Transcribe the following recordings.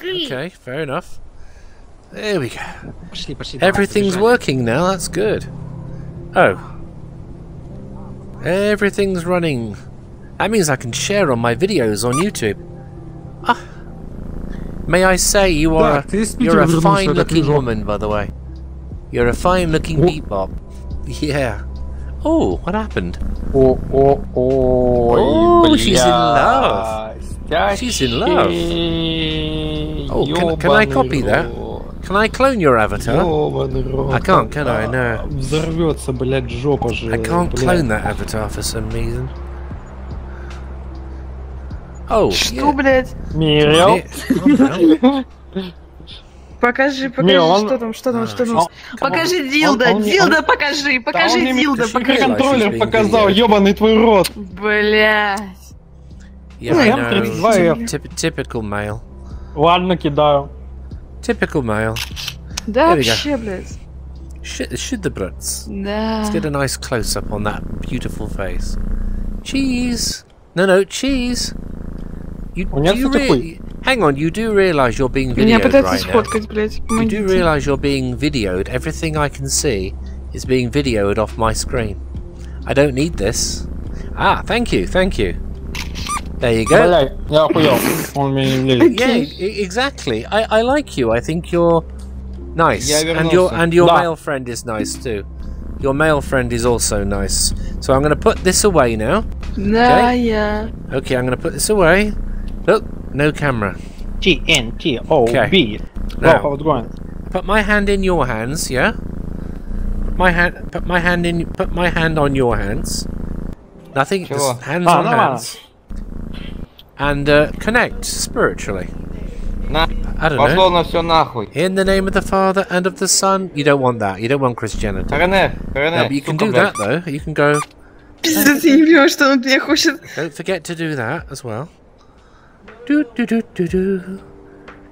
Three. Okay, fair enough. There we go. Everything's working now, that's good. Oh. Everything's running. That means I can share on my videos on YouTube. Ah. May I say you are you're a fine looking woman, by the way. You're a fine looking bebop. Yeah. Oh, what happened? Oh, oh, oh, oh she's in love. Love. She's in love. Oh, can- can I copy that? Can I clone your avatar? I can't, can I? No. Взорвется, блядь, жопа же. I can't clone that avatar for some reason. Oh, Что, yeah. блядь? Down. Покажи, покажи, Не, он- что там, что там, что там. Он- Покажи Дилда, он- он- Дилда, он- покажи, Да покажи он мне Дилда, покажи. Контроллер показал, ёбаный твой рот. Блядь. Yeah, Ну, I я know. 32 F. Typ- typical male. Ладно, кидаю. Typical male. Да There we go. вообще, блядь. Should, should the bruts. Да. Let's get a nice close up on that beautiful face. Cheese. No, no, cheese. You, У меня, do you кстати, rea- Hang on, you do realise you're being Меня videoed пытаются right now. сфоткать, блядь. You do Помогите. realise you're being videoed. Everything I can see is being videoed off my screen. I don't need this. Ah, thank you, thank you. There you go. Yeah, exactly. I, I like you. I think you're nice, yeah, you're and awesome. your and your no. male friend is nice too. Your male friend is also nice. So I'm going to put this away now. Nah, okay. yeah. Okay, I'm going to put this away. Look, no camera. G N T O B. Okay. Now, oh, going? Put my hand in your hands. Yeah. My hand. Put my hand in. Put my hand on your hands. Nothing. Sure. hands ah, on no, hands and uh, connect spiritually. Nah. I don't know. In the name of the Father and of the Son. You don't want that. You don't want Christianity. No, but you can do that though. You can go. don't forget to do that as well. Do do do do do.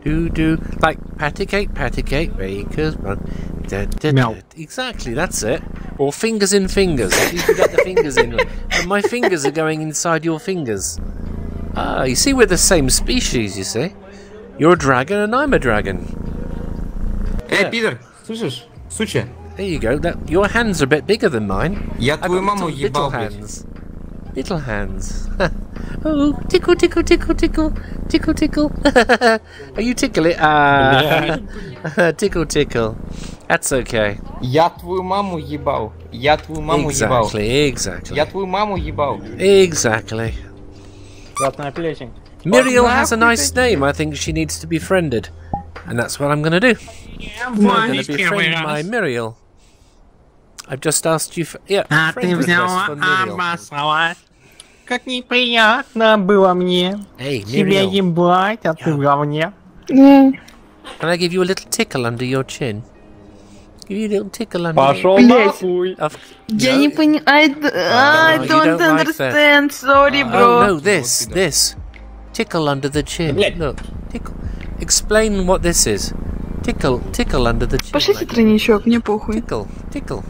Do do like patty cake, patty cake, baker's. Da, da, da. Exactly, that's it. Or fingers in fingers. you can get the fingers in. And my fingers are going inside your fingers. Ah, you see, we're the same species. You see, you're a dragon and I'm a dragon. Эй, пидор, слышишь? Суча, There you go. That your hands are a bit bigger than mine. я I've твою got маму little, little ебал, блядь. hands. Little hands. oh, tickle, tickle, tickle, tickle, tickle, tickle. Are you tickle it? Ah, tickle, tickle. That's okay. Я твою маму ебал. Я твою маму ебал. Exactly, exactly, Я твою маму ебал. exactly. Приятная плесень. Muriel has a нахуй nice name. I think she needs to be friended, and that's what I'm going to do. I'm going to befriend my Muriel. I've just asked you for yeah. А friend ты request взяла, for Muriel. обоссала. Как неприятно было мне Hey, тебя Muriel. ебать, а ты в говне. Да. Can I give you a little tickle under your chin? Give you a little tickle under. Пошел Блядь. нахуй. Of, Я No. не понимаю. I, d- I no, you don't don't like that. understand. Sorry, Oh bro. no, this, this. Tickle under the chin. Блядь. Look, tickle. Explain what this is. Tickle, tickle under the chin. Пошлите like- тройничок, мне похуй. Tickle, tickle.